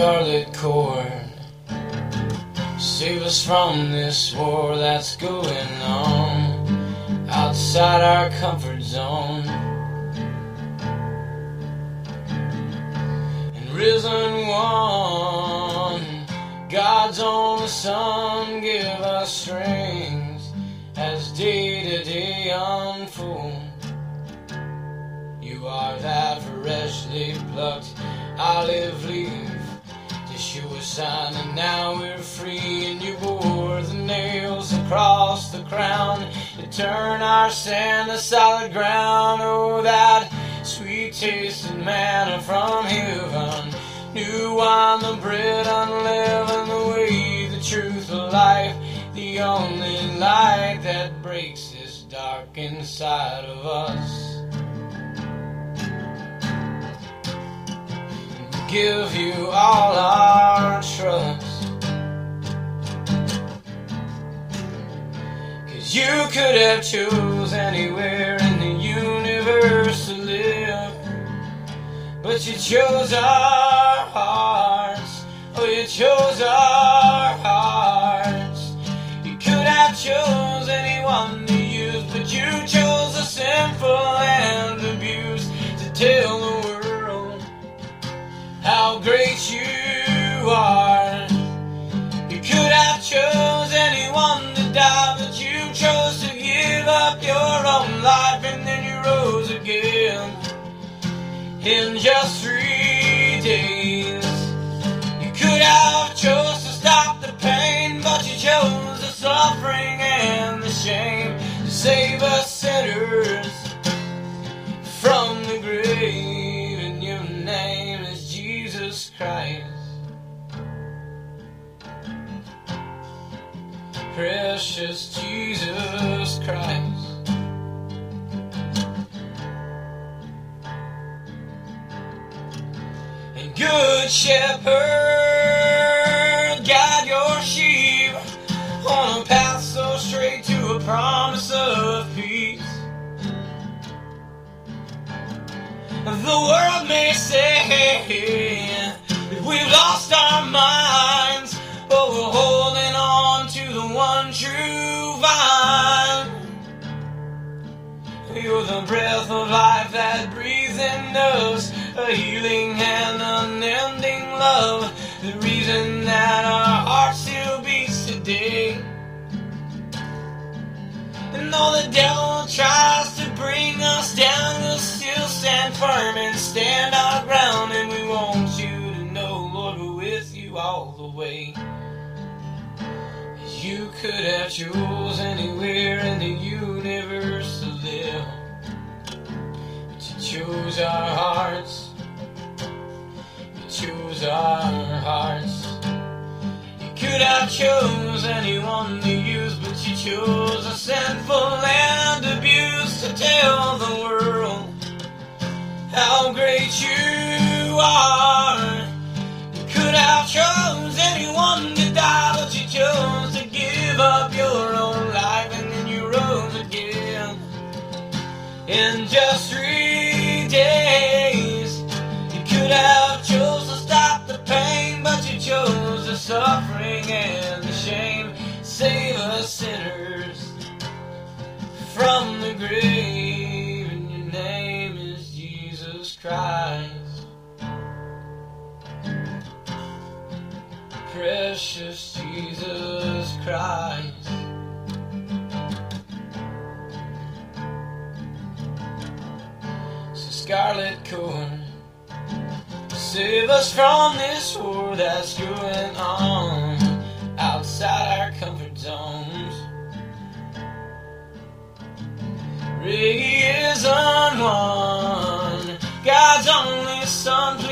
scarlet cord. Save us from this war that's going on outside our comfort zone. And risen one, God's only Son, give us strength as day to day unfolds You are that freshly plucked olive leaf and now we're free. And you bore the nails across the crown to turn our sand to solid ground. Oh, that sweet tasted manna from heaven. New wine, the bread unleavened, the way, the truth, the life, the only light that breaks this dark inside of us. give you all our you could have chose anywhere in the universe to live. But you chose our hearts. Oh, you chose days. You could have chose to stop the pain, but you chose the suffering and the shame to save us sinners from the grave. And your name is Jesus Christ. Precious Jesus Christ. Good shepherd, guide your sheep on a path so straight to a promise of peace. The world may say that we've lost our minds, but we're holding on to the one true vine. You're the breath of life that breathes in us, a healing love, the reason that our heart still beats today. And though the devil tries to bring us down, we'll still stand firm and stand our ground. And we want you to know, Lord, we're with you all the way. You could have chose anywhere in the universe to live, but you chose our hearts. You chose our hearts. You could have chose anyone to use, but you chose a sinful and abuse to tell the world how great you are. From the grave, and your name is Jesus Christ. Precious Jesus Christ. So scarlet cord, save us from this war that's going on sun's